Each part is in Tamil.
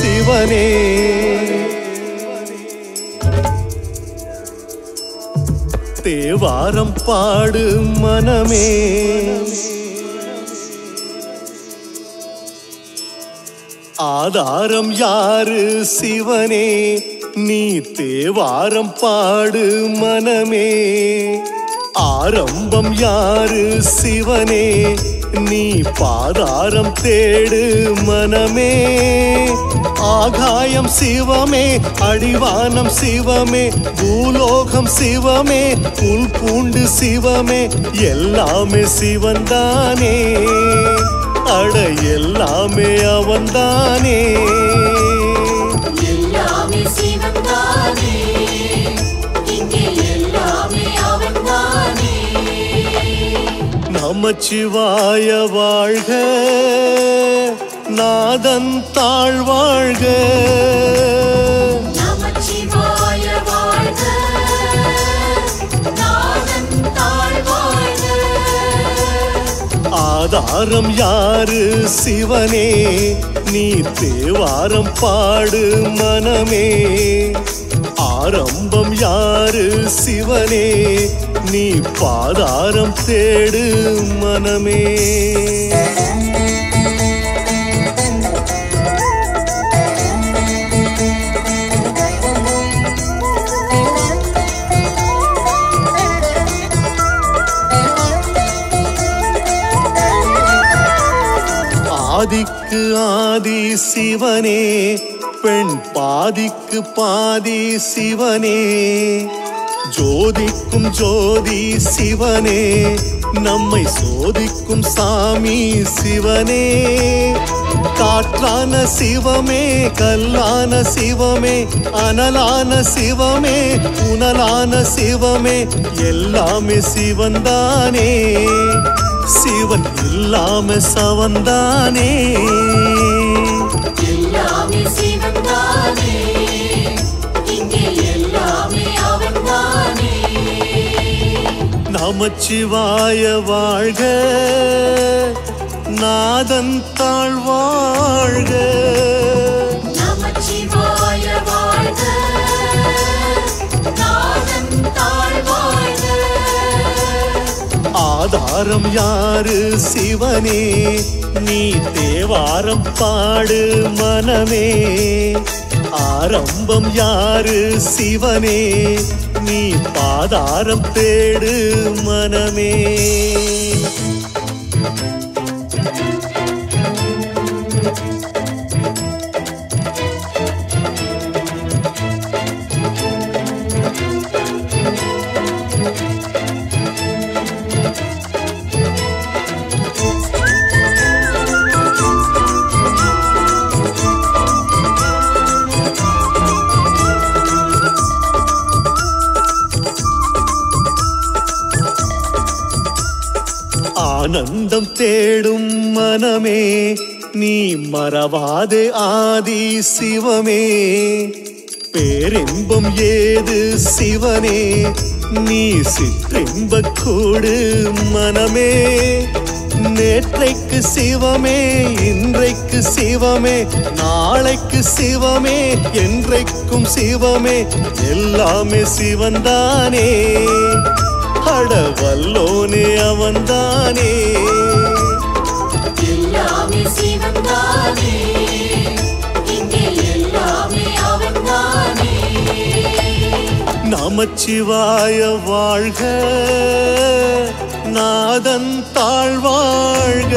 சிவனே. தேவாரம் பாடு மனமே. ஆதாரம் யாரு சிவனே? நீ தேவாரம் பாடு மனமே. ஆரம்பம் யாரு சிவனே? நீ பாதாரம் தேடு மனமே. ஆகாயம் சிவமே அடிவானம் சிவமே பூலோகம் சிவமே புல் பூண்டு சிவமே எல்லாமே சிவன்தானே. அட எல்லாமே அவன்தானே. நமச்சிவாய வாழ்க. நாதன் தாழ்வாழ்க ஆதாரம் யாரு சிவனே? நீ தேவாரம் பாடு மனமே. ஆரம்பம் யாரு சிவனே? நீ பாதாரம் தேடு மனமே. ஆதிக்கு ஆதி சிவனே. பெண் பாதிக்கு பாதி சிவனே. ஜோதிக்கும் ஜோதி சிவனே. நம்மை சோதிக்கும் சாமி சிவனே. காற்றான சிவமே கல்லான சிவமே அனலான சிவமே புனலான சிவமே எல்லாமே சிவன்தானே சிவன் இல்லாம சவன்தானே எல்லாமே சிவன் நமச்சிவாய வாழ்க. நாதன் நமச்சிவாய வாழ்க. ஆதாரம் யாரு சிவனே? நீ தேவாரம் பாடு மனமே. ஆரம்பம் யாரு சிவனே? நீ பாதாரம் தேடு மனமே. தேடும் மனமே நீ மறவாதே ஆதி சிவமே. பேரின்பம் ஏது சிவனே நீ சிற்றின்ப கூடு மனமே. நேற்றைக்கு சிவமே இன்றைக்கு சிவமே நாளைக்கு சிவமே என்றைக்கும் சிவமே எல்லாமே சிவன்தானே. அட வல்லோனே அவன்தானே. எல்லாமே சிவன்தானே இங்கே எல்லாமே அவன்தானே நமச்சிவாய வாழ்க நாதன் தாழ்வாழ்க.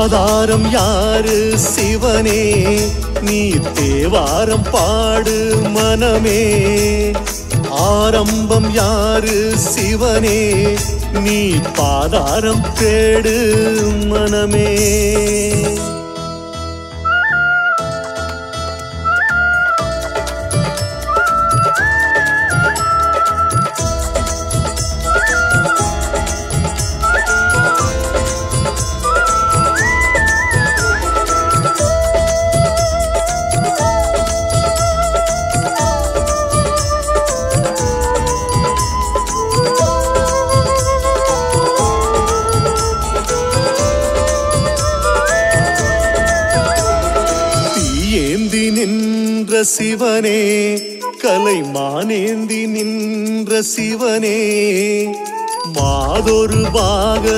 ஆதாரம் யாரு? சிவனே நீ தேவாரம் பாடு மனமே. ஆரம்பம் யாரு? சிவனே நீ பாதாரம் தேடு மனமே.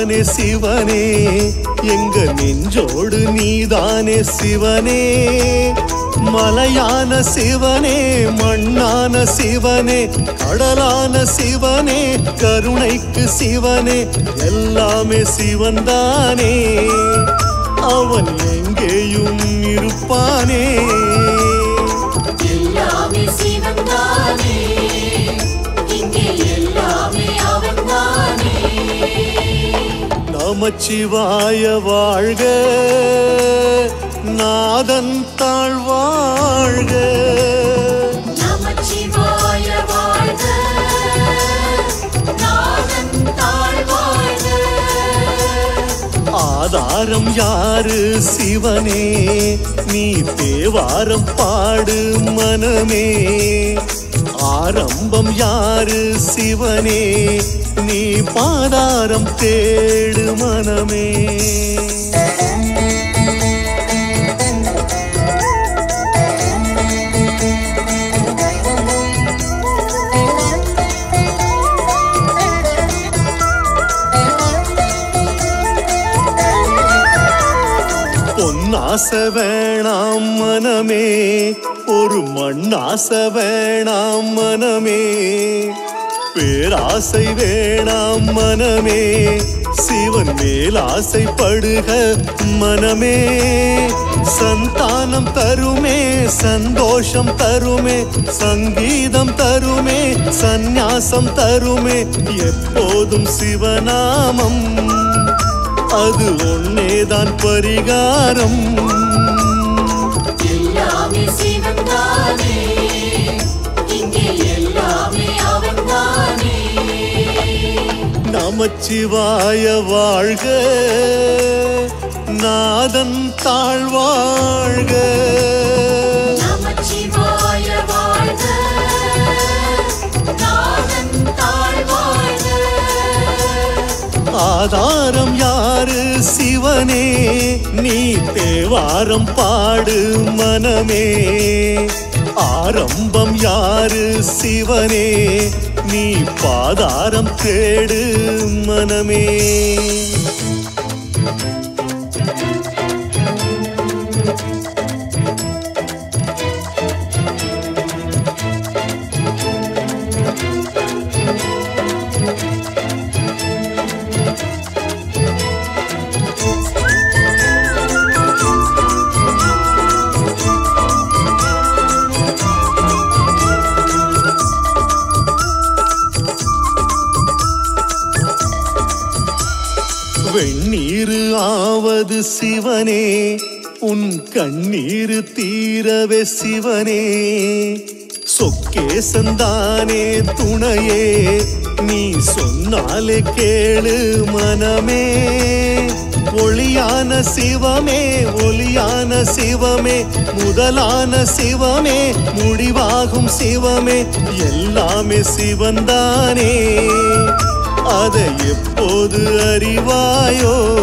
சிவனே சிவனே? எங்க நெஞ்சோடு நீதானே சிவனே? மலையான சிவனே மண்ணான சிவனே கடலான சிவனே கருணைக்கு சிவனே எல்லாமே சிவன்தானே. அவன் எங்கேயும் இருப்பானே. எல்லாமே சிவன்தானே. இங்கே எல்லாமே அவன்தானே. நமச்சிவாய வாழ்க. நாதன் நமச்சிவாய வாழ்க. ஆதாரம் யாரு சிவனே? நீ தேவாரம் பாடு மனமே. ஆரம்பம் யாரு சிவனே? நீ பாதாரம் தேடு மனமே. பொன்னாச வேணாம் மனமே. நாச வேணாம் மனமே. பேராசை வேணாம் மனமே. சிவன் மேல் ஆசைப்படுக மனமே. சந்தானம் தருமே சந்தோஷம் தருமே சங்கீதம் தருமே சந்நியாசம் தருமே எப்போதும் சிவநாமம். அது ஒன்னேதான் பரிகாரம். எல்லாமே சிவன்தானே இங்கே எல்லாமே அவன்தானே. நமச்சிவாய வாழ்க. நாதன் தாழ்வாழ்க. நமச்சிவாய வாழ்க. நாதன் தாழ்வாழ்க. ஆதாரம் யாரு சிவனே நீ தேவாரம் பாடு மனமே. ஆரம்பம் யாரு சிவனே நீ பாதாரம் தேடு மனமே. சிவனே உன் கண்ணீர் தீரவே சிவனே. சொக்கே சந்தானே துணையே நீ சொன்னாலே கேளு மனமே. ஒளியான சிவமே ஒளியான சிவமே முதலான சிவமே முடிவாகும் சிவமே எல்லாமே சிவந்தானே. அதை எப்போது அறிவாயோ?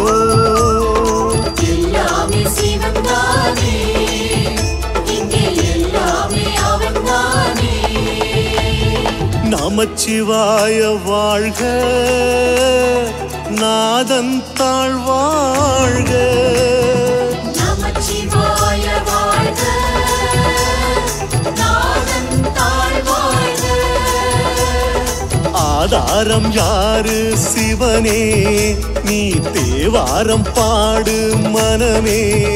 நமச்சிவாய வாழ்க. நாதன் நமச்சிவாய வாழ்க. ஆதாரம் யாரு சிவனே? நீ தேவாரம் பாடு மனமே.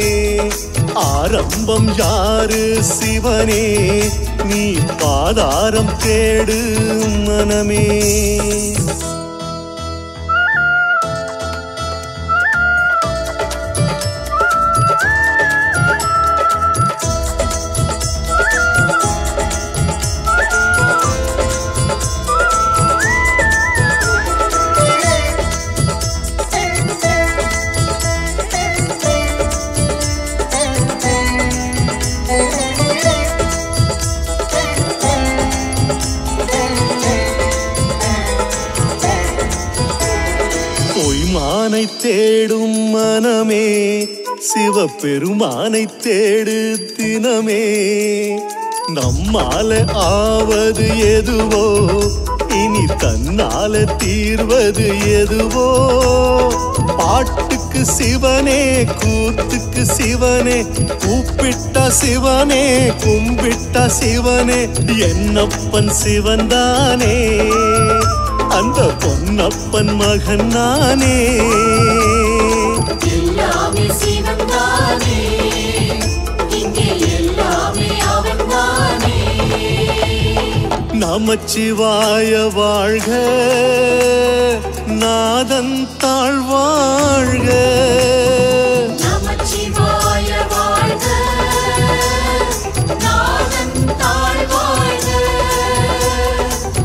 ஆரம்பம் யாரு சிவனே? நீ பாதாரம் தேடு மனமே. சிவபெருமானை தேடு தினமே. நம்மால ஆவது எதுவோ இனி தன்னால தீர்வது எதுவோ. பாட்டுக்கு சிவனே கூத்துக்கு சிவனே கூப்பிட்ட சிவனே கும்பிட்ட சிவனே என்னப்பன் சிவன்தானே. அந்த பொன்னப்பன் மகன் நானே. எல்லாமே சிவன் நமச்சிவாய வாழ்க. நாதன் தாழ்வாழ்க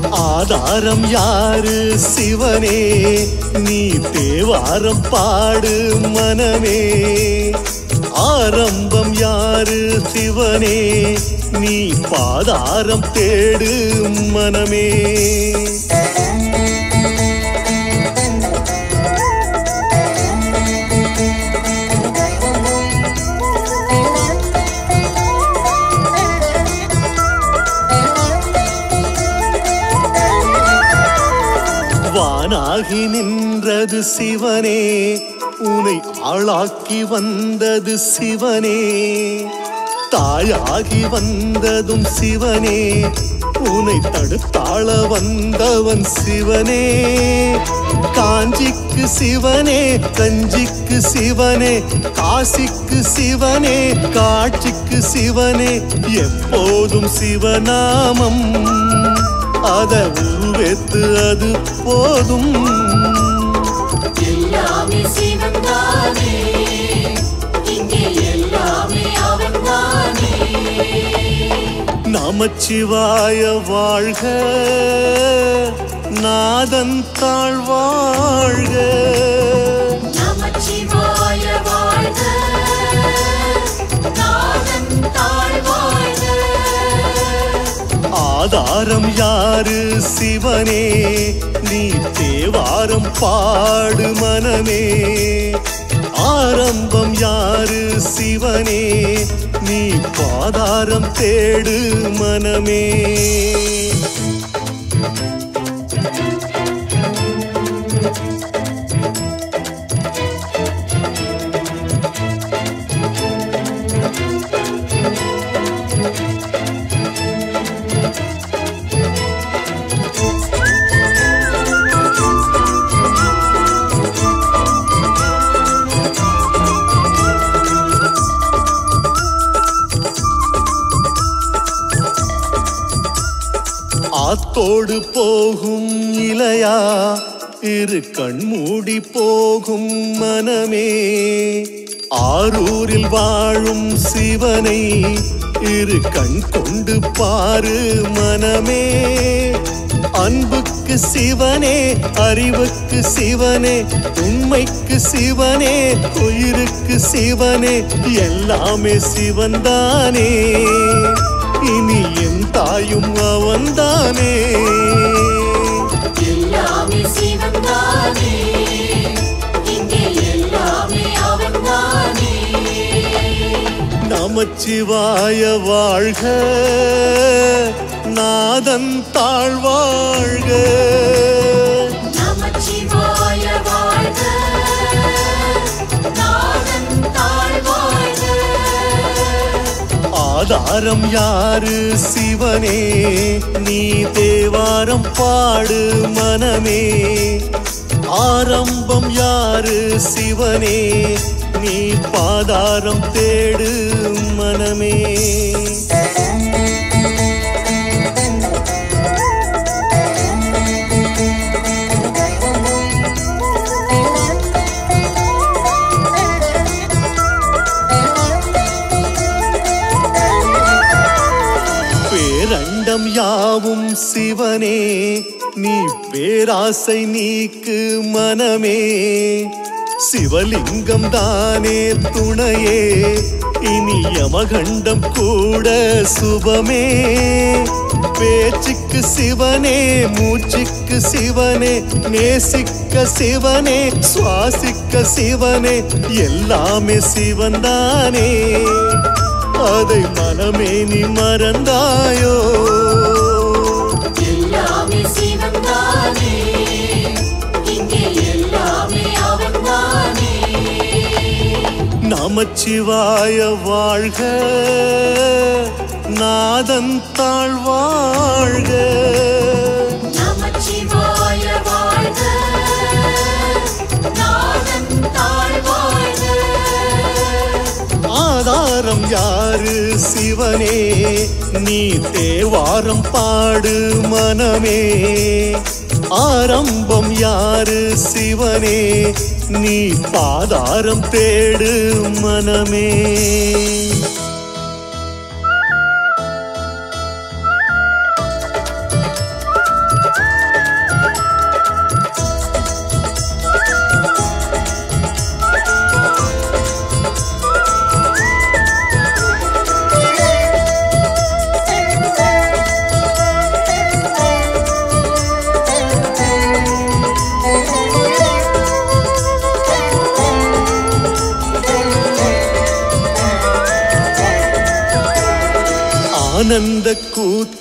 ஆதாரம் யாரு சிவனே? நீ தேவாரம் பாடு மனமே. ஆரம்பம் யாரு சிவனே? நீ பாதாரம் தேடு மனமே. வானாகி நின்றது சிவனே. உனை ஆளாக்கி வந்தது சிவனே. தாயாகி வந்ததும் சிவனே. உனை தடுத்தாள வந்தவன் சிவனே. காஞ்சிக்கு சிவனே கஞ்சிக்கு சிவனே காசிக்கு சிவனே காட்சிக்கு சிவனே. எப்போதும் சிவநாமம். அத உருவெத்து அது போதும். நமச்சிவாய வாழ்க நாதன் தாழ்வாழ்க ஆதாரம் யாரு சிவனே நீ தேவாரம் பாடு மனமே. ஆரம்பம் யாரு சிவனே? நீ பாதாரம் தேடு மனமே. இரு கண்மூடி போகும் மனமே. ஆரூரில் வாழும் சிவனை இரு கண் கொண்டு பாரு மனமே. அன்புக்கு சிவனே அறிவுக்கு சிவனே உண்மைக்கு சிவனே உயிருக்கு சிவனே எல்லாமே சிவன்தானே. இனி என் தாயும் அவன்தானே. எல்லாமே சிவன் தானே இங்கே எல்லாமே அவன் தானே நமச்சிவாய வாழ்க நாதன் தாழ்வாழ்க. ஆதாரம் யாரு சிவனே? நீ தேவாரம் பாடு மனமே. ஆரம்பம் யாரு சிவனே? நீ பாதாரம் தேடு மனமே. சிவனே நீ பேராசை நீக்கு மனமே. சிவலிங்கம் தானே துணையே இனி யமகண்டம் கூட சுபமே. பேச்சுக்கு சிவனே மூச்சுக்கு சிவனே நேசிக்க சிவனே சுவாசிக்க சிவனே எல்லாமே சிவன்தானே. அதை மனமே நீ மறந்தாயோ? நமச்சிவாய வாழ்க. நாதன் தாழ் வாழ்க. ஆதாரம் யாரு சிவனே? நீ தேவாரம் பாடு மனமே. ஆரம்பம் யாரு சிவனே? நீ பாதாரம் தேடு மனமே.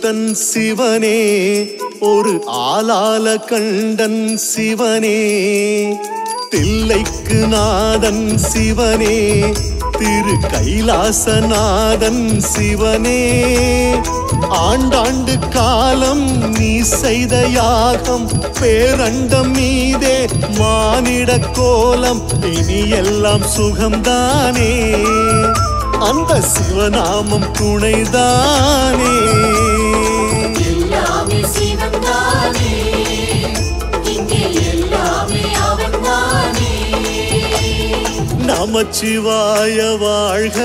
கூத்தன் சிவனே ஒரு ஆளால கண்டன் சிவனே. தில்லைக்கு நாதன் சிவனே திரு கைலாசநாதன் சிவனே. ஆண்டாண்டு காலம் நீ செய்த யாகம் பேரண்டம் மீதே மானிட கோலம் இனி எல்லாம் சுகம்தானே. அந்த சிவநாமம் துணைதானே. நமச்சிவாய வாழ்க.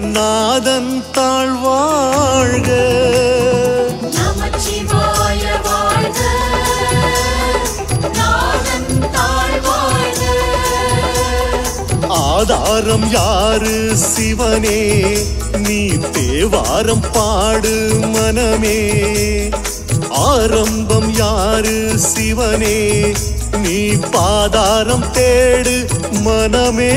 நாதன் தாழ் வாழ்க தேவாரம் யாரு சிவனே? நீ தேவாரம் பாடு மனமே. ஆரம்பம் யாரு சிவனே? நீ பாதாரம் தேடு மனமே.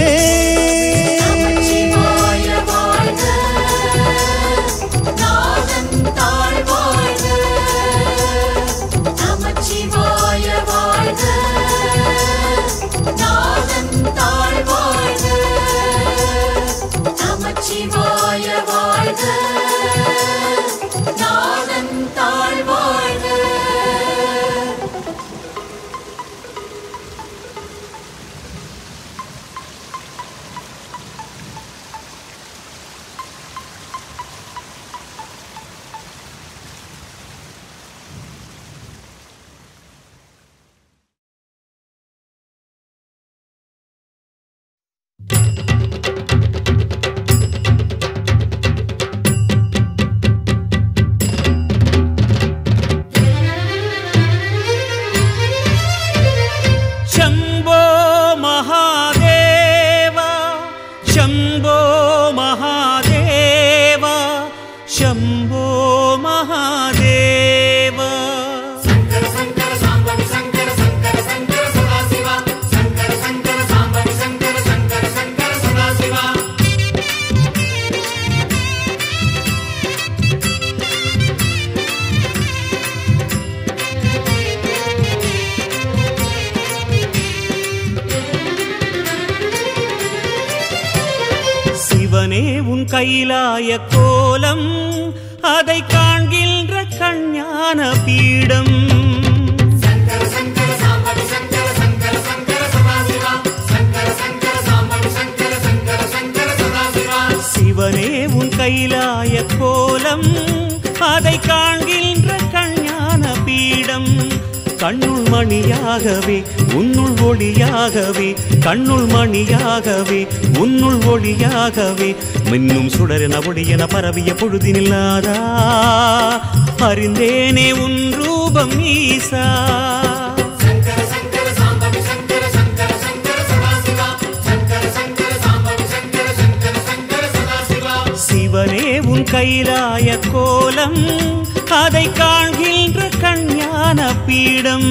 சுடரென ஒளியென பரவிய பொழுதினில்லாதா அறிந்தேனே உன் ரூபம் ஈசா. சிவனே உன் கைலாய கோலம் அதை காண்கின்ற கஞ்ஞான பீடம்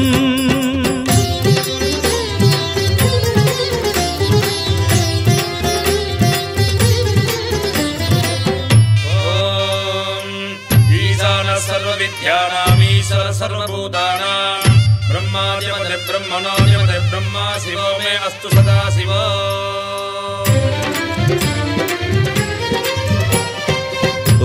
सर्वभूतानां ब्रह्माद्यमते ब्रह्मणोऽद्यमते ब्रह्मा शिवो मे अस्तु सदा शिवो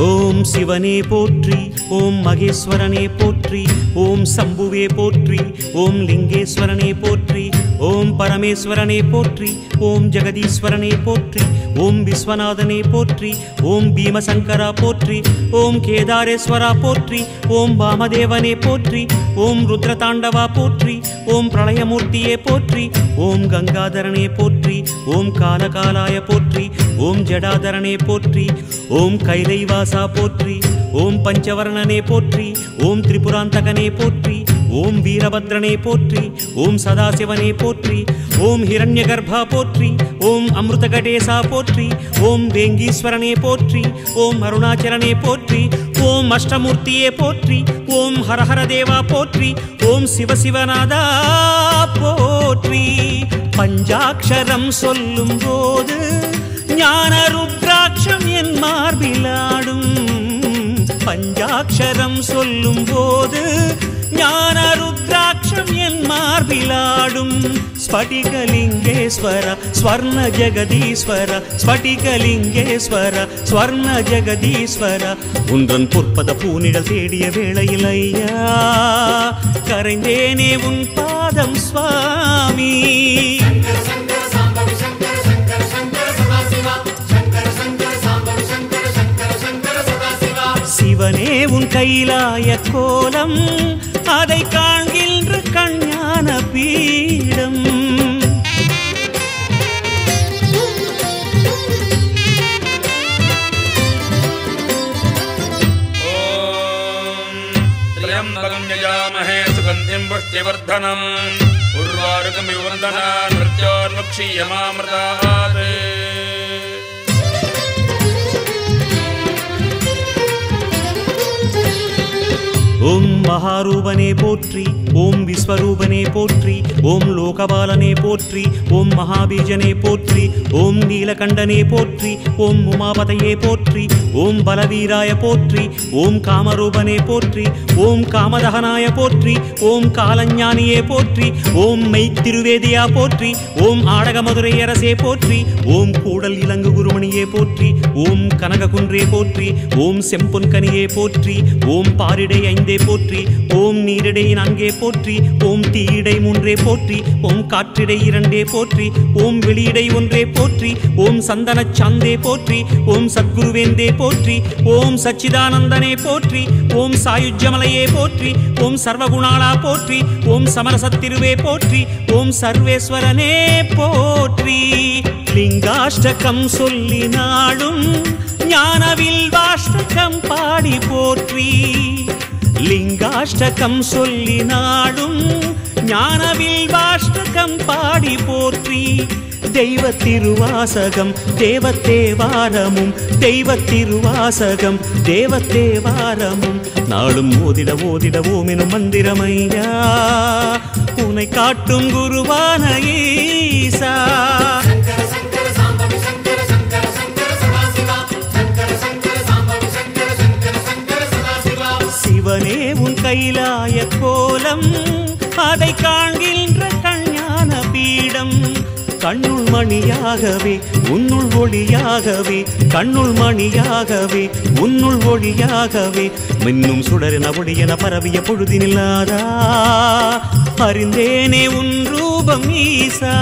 ஓம் சிவனே போற்றி ஓம் மகேஸ்வரனே போற்றி ஓம் சம்புவே போற்றி ஓம் லிங்கேஸ்வரனே போற்றி ஓம் பரமேஸ்வரனே போற்றி ஓம் ஜெகதீஸ்வரனே போற்றி ஓம் விஸ்வநாதனை போற்றி ஓம் பீமசங்கரா போற்றி ஓம் கேதாரேஸ்வரா போற்றி ஓம் வாமதேவனே போற்றி ஓம் ருத்ரதாண்டவா போற்றி ஓம் பிரளயமூர்த்தியே போற்றி ஓம் கங்காதரனே போற்றி ஓம் காலகாலாய போற்றி ஓம் ஜடாதரனே போற்றி ஓம் கைலைவாசா போற்றி ஓம் பஞ்சவர்ணனே போற்றி ஓம் திரிபுராந்தகனே போற்றி ஓம் வீரபத்ரனே போற்றி ஓம் சதாசிவனே போற்றி ஓம் ஹிரண்ய கர்ப்பா போற்றி ஓம் அமிர்த கடேசா போற்றி ஓம் வேங்கீஸ்வரனே போற்றி ஓம் அருணாச்சலனே போற்றி ஓம் அஷ்டமூர்த்தியே போற்றி ஓம் ஹரஹர தேவா போற்றி ஓம் சிவசிவநாதா போற்றி. பஞ்சாட்சரம் சொல்லும் போது ஞான ருத்ராட்சம் என் மார்பிலாடும் பஞ்சாட்சரம் சொல்லும் போது ஞான ருத்ராட்சம் என் மார்பிலாடும் ஸ்படிகலிங்கேஸ்வர ஸ்வர்ண ஜெகதீஸ்வர ஸ்படிகலிங்கேஸ்வர ஸ்வர்ண ஜெகதீஸ்வர உன்றன் பொற்பத பூனிடல் தேடிய வேளையில் ஐயா கரைந்தேனே உன் பாதம் சுவாமி சிவனே உன் கைலாய கோலம் அதை காண்கின்ற கண்ணான பீடம். யஜாமஹே சுகந்திம் புஷ்டிவர்தனம் உர்வாருகமிவந்தனா நிருத்யோர்முக்ஷீயமாமிருதாத் ஓம் மகாரூபனே போற்றி ஓம் விஸ்வரூபனே போற்றி ஓம் லோகபாலனே போற்றி ஓம் மகாபீஜனே போற்றி ஓம் நீலகண்டனே போற்றி ஓம் உமாபதையே போற்றி ஓம் பலவீராய போற்றி ஓம் காமரூபனே போற்றி ஓம் காமதகனாய போற்றி ஓம் காலஞானியே போற்றி ஓம் மெய்த்திருவேதியா போற்றி ஓம் ஆடகமதுரை அரசே போற்றி ஓம் கூடல் இலங்கு குருமணியே போற்றி ஓம் கனககுன்றே போற்றி ஓம் செம்பொன்கனியே போற்றி ஓம் பாரிடை ஐந்தே போற்றி போற்றி ஓம் நீரிடை நான்கே போற்றி ஓம் தீயிடை மூன்றே போற்றி ஓம் காற்றிடை இரண்டே போற்றி ஓம் வெளியிடை ஒன்றே போற்றி ஓம் சந்தன சாந்தே போற்றி ஓம் சத்குருவேந்தே போற்றி ஓம் சச்சிதானந்தனே போற்றி ஓம் சாயுஜ்யமலையே போற்றி ஓம் சர்வகுணாளா போற்றி ஓம் சமரசத்திருவே போற்றி ஓம் சர்வேஸ்வரனே போற்றி லிங்காஷ்டகம் சொல்லி நாடும் ஞானவில் வாஷ்டகம் பாடி போற்றி லிங்காஷ்டகம் சொல்லி நாடும் ஞானவில் வாஷ்டகம் பாடி போற்றி. தெய்வ திருவாசகம் தேவத்தேவாரமும் தெய்வ திருவாசகம் தேவத்தேவாரமும் நாளும் ஓதிட ஓதிட ஓமெனும் மந்திரமையா. உனை காட்டும் குருவான ஈசா. சிவனே உன் கைலாய கோலம். அதை காண்கின்ற கஞ்ஞான பீடம். கண்ணுள் மணியாகவே உன்னுள் ஒளியாகவே கண்ணுள் மணியாகவே உன்னுள் ஒளியாகவே. மின்னும் சுடரென ஒளியென பரவிய பொழுதினில்லாதா அறிந்தேனே உன் ரூபம் ஈசா.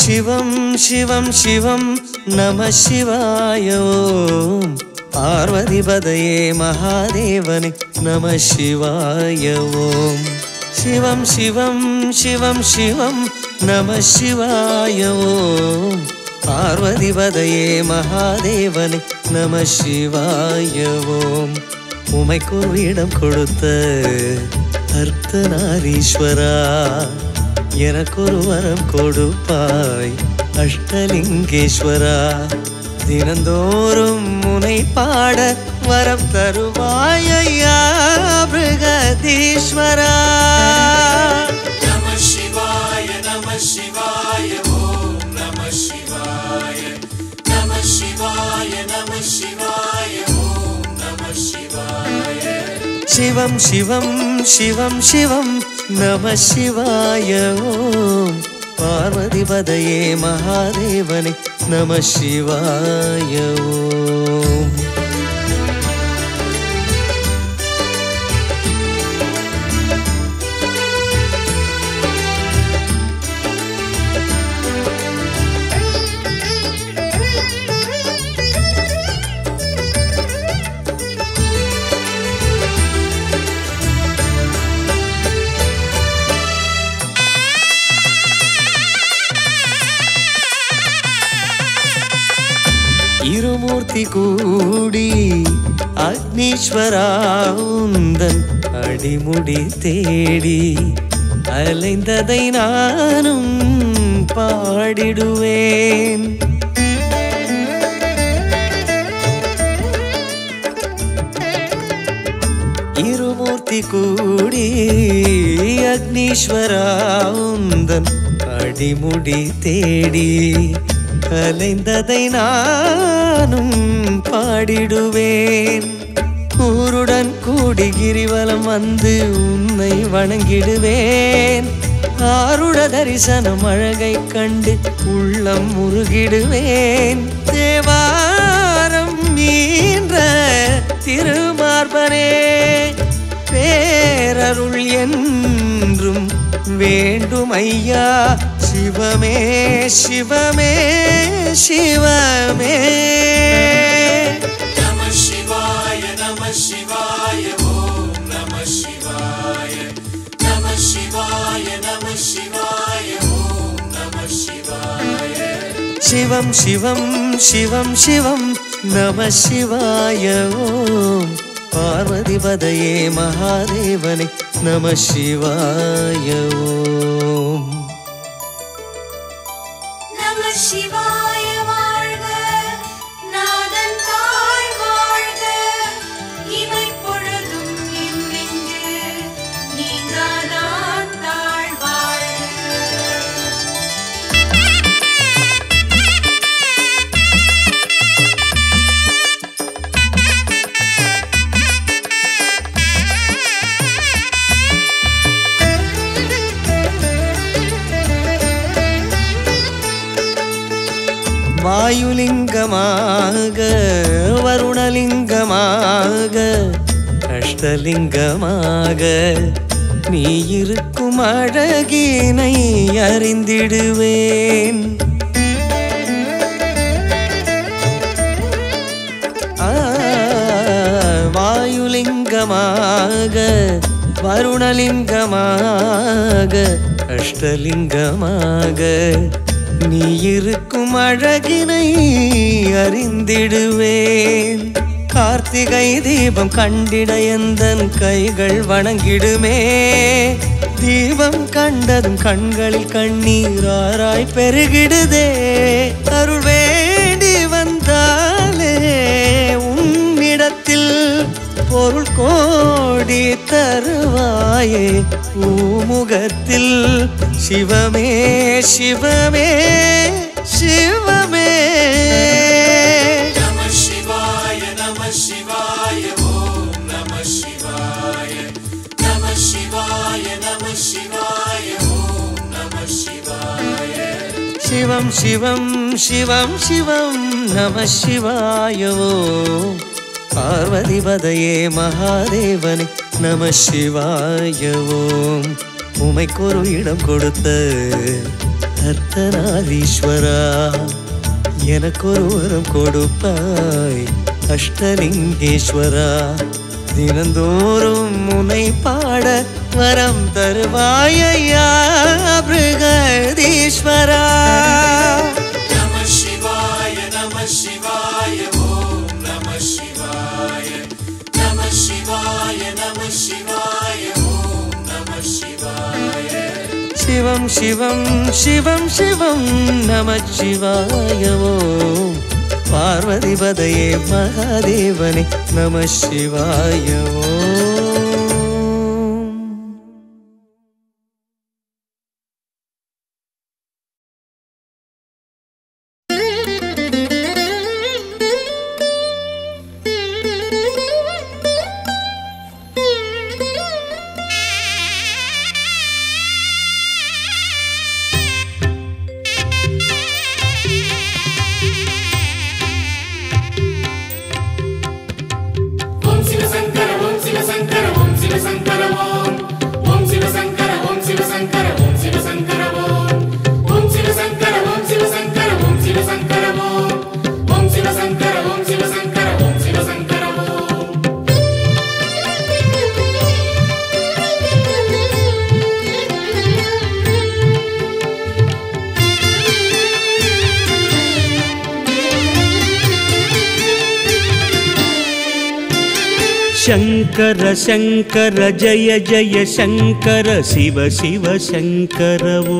சிவம் சிவம் சிவம் நம சிவாய பார்வதிபதையே பார்வதி மகாதேவனே நம சிவாயவோம் சிவம் சிவம் சிவம் சிவம் நம சிவாயவோம் பார்வதிபதையே பார்வதி மகாதேவனே நம சிவாயவோம் உமைக்கு இடம் கொடுத்த அர்த்தநாரீஸ்வரா. எனக்கொரு வரம் கொடுப்பாய். அஷ்டலிங்கேஸ்வரா தினந்தோறும் முனை பாட வரம் தருவாய் ஐயா பிரகதீஸ்வரா. சிவம் சிவம் சிவம் சிவம் நம சிவாய. நம சிவாய నమ శివాయ. ఓం పార్వతిపదయే మహాదేవనే నమ శివాయ. ఓం இருமூர்த்தி கூடி அக்னீஸ்வரா உந்தன் அடிமுடி தேடி அலைந்ததை நானும் பாடிடுவேன். இருமூர்த்தி கூடி அக்னீஸ்வரா உந்தன் அடிமுடி தேடி கலைந்ததை நானும் பாடிடுவேன். ஊருடன் கூடி கிரிவலம் வந்து உன்னை வணங்கிடுவேன். ஆருட தரிசனம் அழகை கண்டு உள்ளம் முருகிடுவேன். தேவாரம் மீன்ற திருமார்பனே பேரருள் என்றும் வேண்டும் ஐயா शिवमे शिवमे शिव मेवाय शिवं शिवं शिवं शिवं नमः शिवाय ॐ। पार्वतीपदये महादेवने नमः शिवाय ॐ। அழகினை அறிந்திடுவேன். வாயுலிங்கமாக வருணலிங்கமாக அஷ்டலிங்கமாக நீ இருக்கும் அழகினை அறிந்திடுவேன். கார்த்திகை தீபம் கண்டிட எந்தன் கைகள் வணங்கிடுமே. தீபம் கண்டதும் கண்களில் கண்ணீராராய் பெருகிடுதே. அருள் வேண்டி வந்தாலே உன்னிடத்தில் பொருள் கோடி தருவாயே. பூமுகத்தில் சிவமே சிவமே சிவ சிவம் சிவம் சிவம் சிவம் நம சிவாயவோ. பார்வதிபதையே மகாதேவனே நம சிவாயவோம் உமைக்கொரு இடம் கொடுத்த அர்த்தநாரீஸ்வரா எனக்கொரு வரம் கொடுப்பாய் அஷ்டலிங்கேஸ்வரா. தினந்தோறும் முனை பாட வரம் தருவாயா பிருகதீஸ்வரா? சிவம் சிவம் சிவம் சிவம் நம சிவாய. ஓம் பார்வதி பதையே மகாதேவனே நம சிவாய ஓம் पार्वतीपदये महादेवने नमः शिवाय। ओ சிவசங்கர ஓம் शङ्कर शङ्कर जय जय शङ्कर शिव शिव शङ्कर वो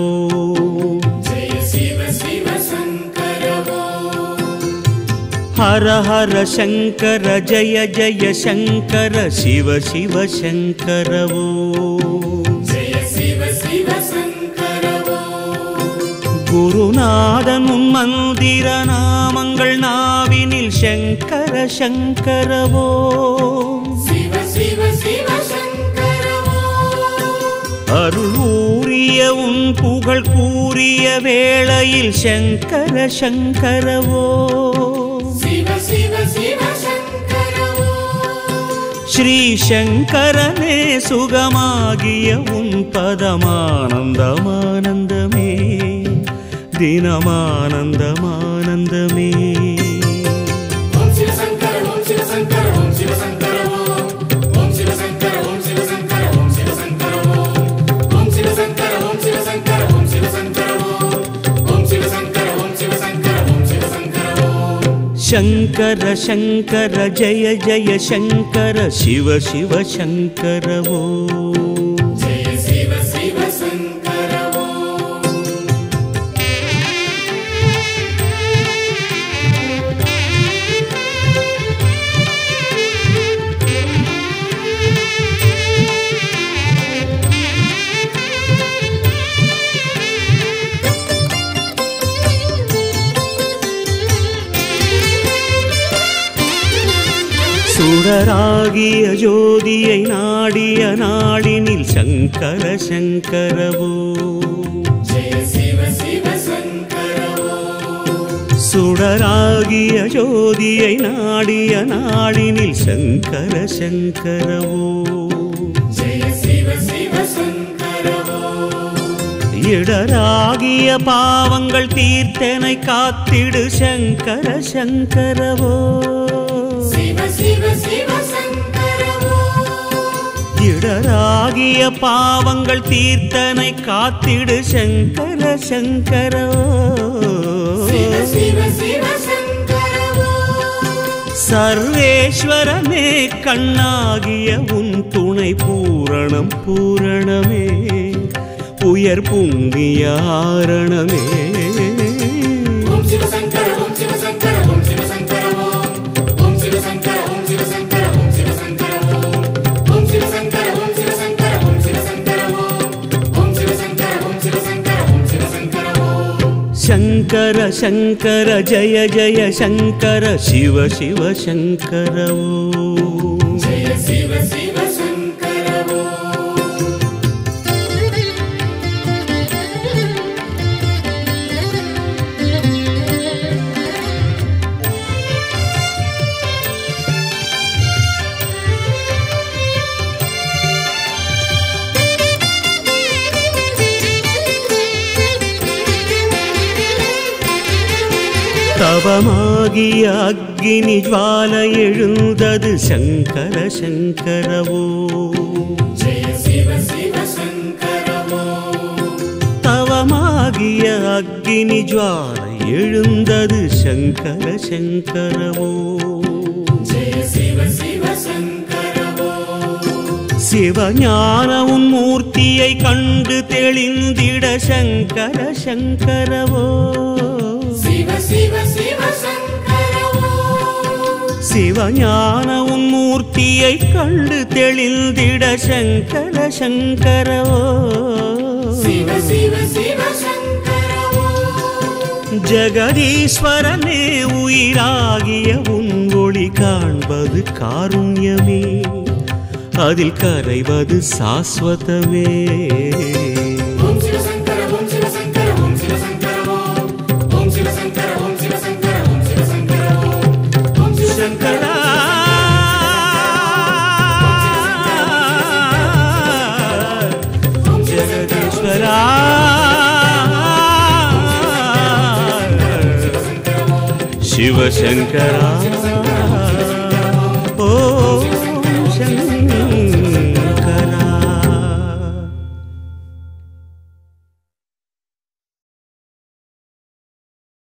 जय शिव शिव शङ्कर हर हर शङ्कर जय जय शङ्कर शिव शिव शङ्कर वो जय शिव शिव शङ्कर குருநாதன் உன் மந்திர நாமங்கள் நாவினில் சங்கர சங்கரவோ அருளூரிய உன் புகழ் கூறிய வேளையில் சங்கர சங்கரவோ. ஸ்ரீ சங்கரனே சுகமாகிய உன் பதமானந்தமானந்தமே தினமானந்தமானந்தமே. शङ्कर शङ्कर जय जय शङ्कर शिव शिव शङ्कर ओ ஆகிய ஜோதியை நாடிய நாடினில் சங்கர சங்கரவோ. சுடராகிய ஜோதியை நாடிய நாடினில் சங்கர சங்கரவோ. இடராகிய பாவங்கள் தீர்த்தனை காத்திடு சங்கர சங்கரவோ. இடராகிய பாவங்கள் தீர்த்தனை காத்திடு சங்கர சங்கரோ. சர்வேஸ்வரமே கண்ணாகிய உன் துணை பூரணம் பூரணமே. உயர் புண்ணிய शङ्कर शङ्कर जय जय शङ्कर शिव शिव शङ्करौ। शिव தவமாகிய அக்கினி ஜுவால எழுந்தது சங்கர சங்கரவோ. தவமாகிய அக்கினி ஜுவால எழுந்தது சங்கர சங்கரவோ. ஜெய சிவ சிவ சங்கரவோ. சிவஞான உன் மூர்த்தியை கண்டு தெளிந்திட சங்கர சங்கரவோ. சிவஞான உன் மூர்த்தியை கண்டு தெளிந்திட சங்கர சங்கரவோ. ஜெகதீஸ்வரனே உயிராகிய உன் ஒளி காண்பது காருண்யமே. அதில் கரைவது சாஸ்வதமே. शङ्कर ओ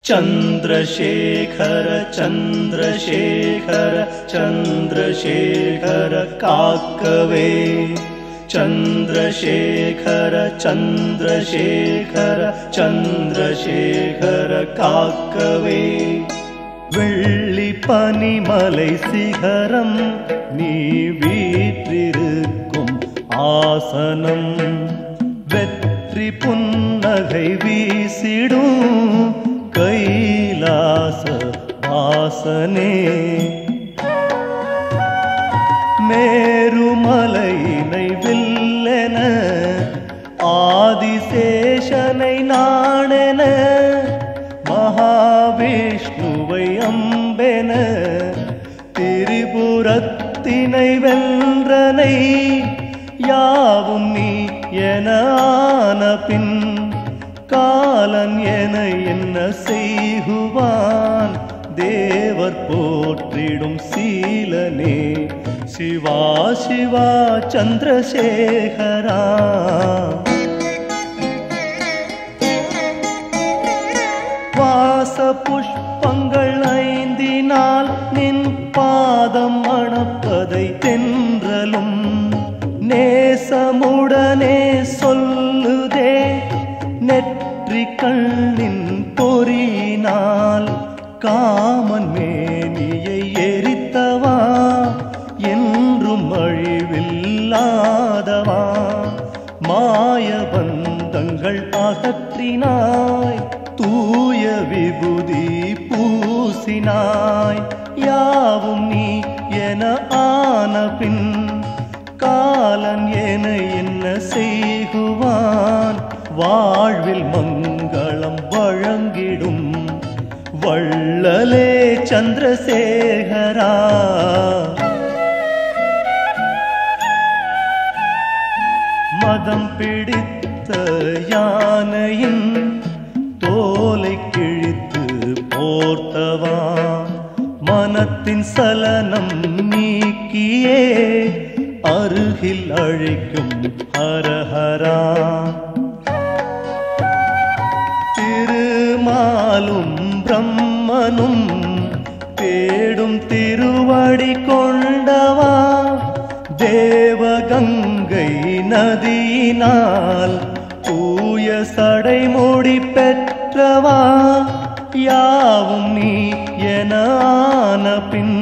चन्द्रशेखर चन्द्रशेखर चन्द्रशेखर काकवे। चन्द्रशेखर चन्द्रशेखर चन्द्रशेखर काकवे। வெள்ளி பனிமலை சிகரம் நீ வீற்றிருக்கும் ஆசனம். வெற்றி புன்னகை வீசிடும் கைலாச வாசனே. மேருமலையினை வில்லென ஆதிசேஷனை நாணென மகாவிஷ்ணுவை அம்பென திரிபுரத்தினை வென்றனை யாவும் நீ என பின் காலன் என என்ன செய்குவான்? தேவர் போற்றிடும் சீலனே சிவா சிவா சந்திரசேகரா. வாச புஷ்ப கண்ணின் பொறியினால் காமன் மேனியை எரித்தவா? என்றும் அழிவில்லாதவா? மாய பந்தங்கள் அகற்றினாய் தூய விபூதி பூசினாய். யாவும் நீ என ஆன பின் காலன் என என்ன செய்குவான்? வாழ்வில் மங்க வழங்கிடும் வள்ளலே சந்திரசேகரா. மதம் பிடித்த யானையின் தோலை கிழித்து போர்த்தவா. மனத்தின் சலனம் நீக்கியே அருகில் அழைக்கும் ஹரஹரா. பெருமாலும் பிரம்மனும் தேடும் திருவடி கொண்டவா? தேவகங்கை நதியினால் தூய சடைமுடி பெற்றவா? யாவும் நீ என பின்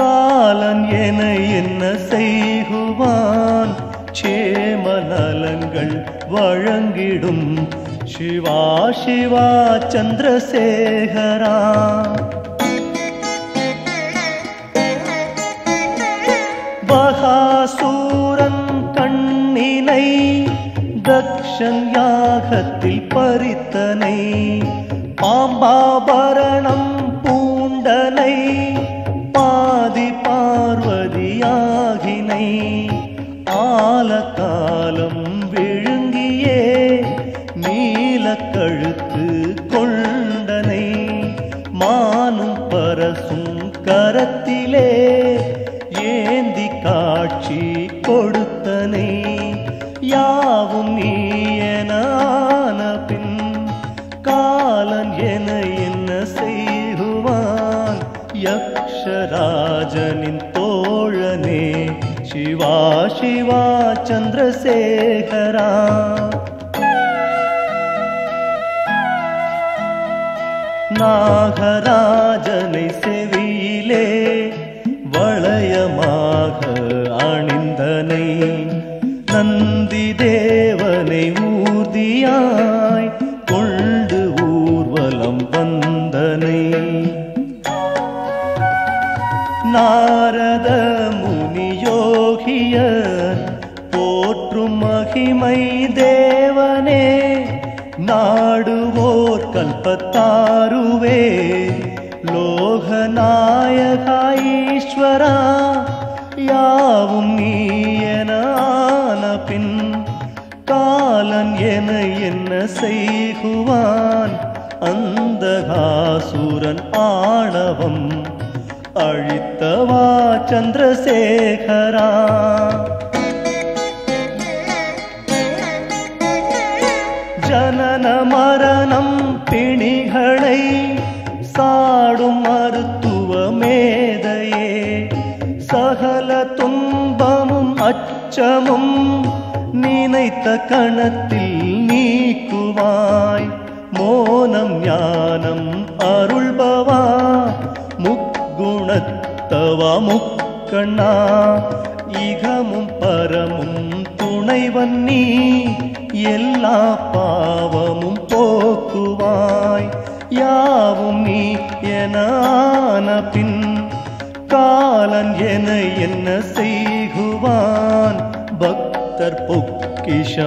காலன் என என்ன செய்குவான்? சேம நலங்கள் வழங்கிடும் சிவா சிவா சந்திரசேகரா. பகாசூரன் கண்ணினை தக்ஷன் யாகத்தில் பறித்தனை. பாம்பாபரணம் பூண்டனை பாதி பார்வதியாகினை. ஆலத் கொண்டனை மானும் பரசும் கரத்திலே ஏந்தி காட்சி கொடுத்தனை யாவும் நீ எனான பின் காலன் என என்ன செய்துவான்? யக்ஷராஜனின் தோழனே சிவா சிவா சந்திரசேகரா. நாகராஜனை செவியிலே வளையமாக அணிந்தனை. நந்தி தேவனை ஊர்தியாய் கொண்டு ஊர்வலம் வந்தனை. நாரத முனியோகியர் போற்றும் மகிமை நாடுவோர் கல்பத்தாருவே யாவும் நீ பின் காலன் என என்ன செய்குவான்? அந்த அந்தகாசூரன் ஆணவம் அழித்தவா சந்திரசேகரா. சகல துன்பமும் அச்சமும் நினைத்த கணத்தில் நீக்குவாய். மோனம் ஞானம் அருள்பவா முக்குணத்தவா முக்கண்ணா. இகமும் பரமும் துணைவன் நீ எல்லா பாவமும் போக்குவாய். யாவும் நீ என பின் காலன் என என்ன செய்குவான் பக்தர் பொக்கிஷமானவா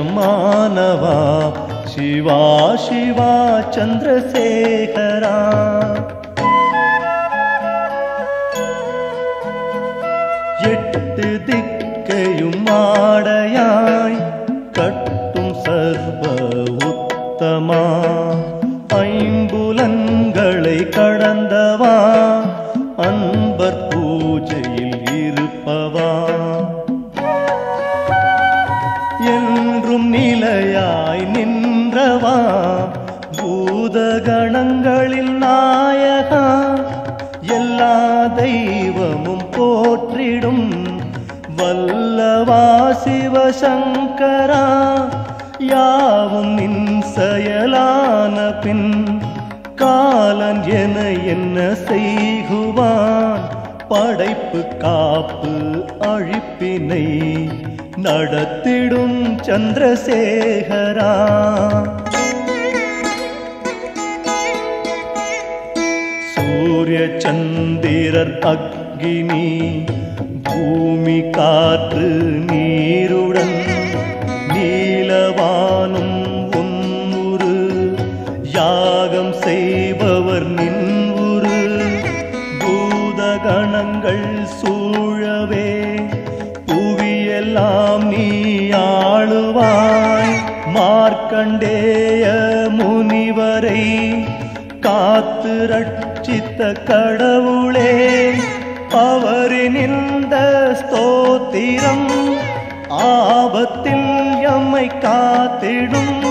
சிவா சிவா சந்திரசேகரா சிவசங்கரா யாவும் நின் செயலான பின் காலன் என என்ன செய்குவான்? படைப்பு காப்பு அழிப்பினை நடத்திடும் சந்திரசேகரா. சூரிய சந்திரர் அக்னி பூமி காற்று நீருடன் நீலவானும் உன்முரு யாகம் செய்பவர் நின்வுரு பூதகணங்கள் சூழவே புவியெல்லாம் நீ ஆளுவாய். மார்க்கண்டேய முனிவரை காத்து ரட்சித்த கடவுளே காத்திடும்.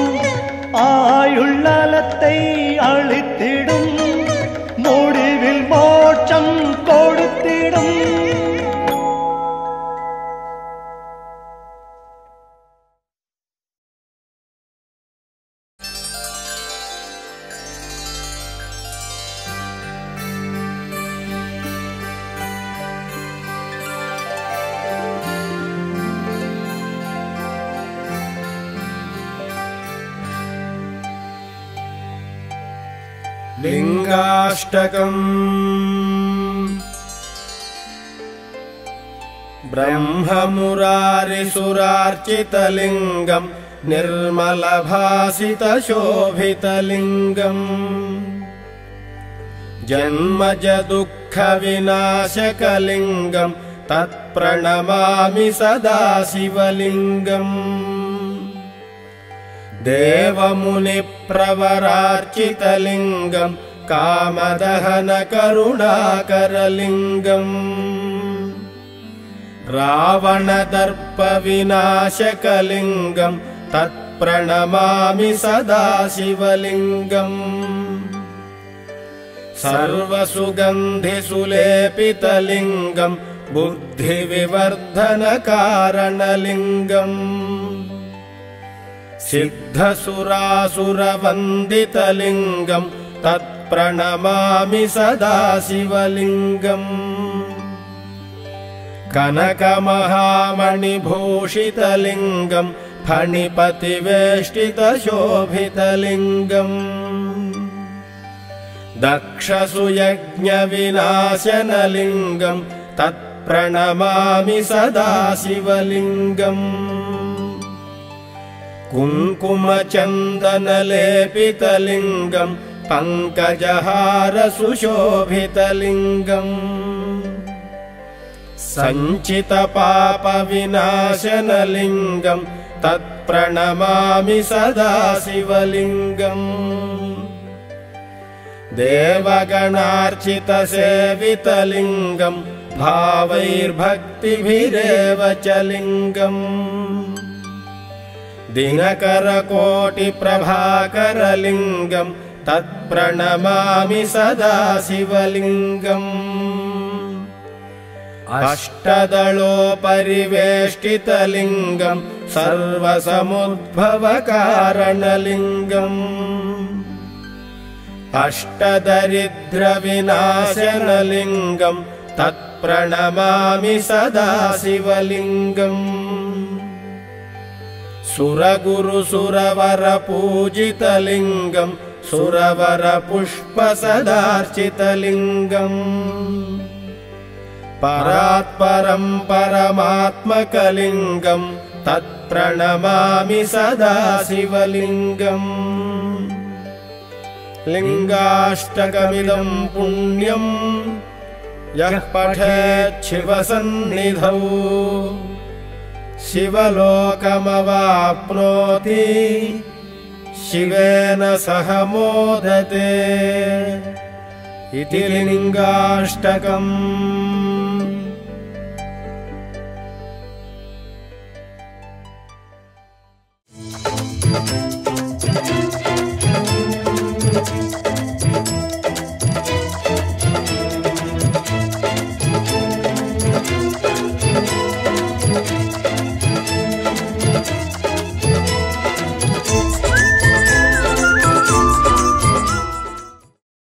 ஆயுள் நலத்தை ब्रह्ममुरारिसुरार्चितलिङ्गम् निर्मलभासितशोभितलिङ्गम्। जन्मजदुःखविनाशकलिङ्गम् तत्प्रणमामि सदा शिवलिङ्गम् देवमुनिप्रवरार्चितलिङ्गम् कामदहनकरुणाकरलिङ्गम् रावणदर्पविनाशकलिङ्गम् तत्प्रणमामि सदा शिवलिङ्गम्। सर्वसुगन्धिसुलेपितलिङ्गम् बुद्धिविवर्धनकारणलिङ्गम्। सिद्धसुरासुरवन्दितलिङ्गम् तत्प्रणमामि सदा शिवलिङ्गम् कनकमहामणिभूषितलिङ्गम् फणिपतिवेष्टितशोभितलिङ्गम्। दक्षसुयज्ञविनाशनलिङ्गम् तत्प्रणमामि सदा शिवलिङ्गम् कुङ्कुमचन्दनलेपितलिङ्गम् पङ्कजहारसुशोभितलिङ्गम् सञ्चितपापविनाशनलिङ्गम् तत्प्रणमामि सदा शिवलिङ्गम्। देवगणार्चितसेवितलिङ्गम् भावैर्भक्तिभिरेव च लिङ्गम्। दिनकरकोटिप्रभाकरलिङ्गम् तत्प्रणमामि सदा शिवलिङ्गम् अष्टदलोपरिवेष्टितलिङ्गम् सर्वसमुद्भवकारणलिङ्गम् अष्टदरिद्रविनाशनलिङ्गम् तत्प्रणमामि सदा शिवलिङ्गम् सुरगुरुसुरवरपूजितलिङ्गम् सुरवरपुष्पसदार्चितलिङ्गम् परात्परम् परमात्मकलिङ्गम् तत्प्रणमामि सदा शिवलिङ्गम्। लिङ्गाष्टकमिदम् पुण्यम् यः पठेच्छिवसन्निधौ शिवलोकमवाप्नोति शिवेन सह मोदते। इति लिङ्गाष्टकम्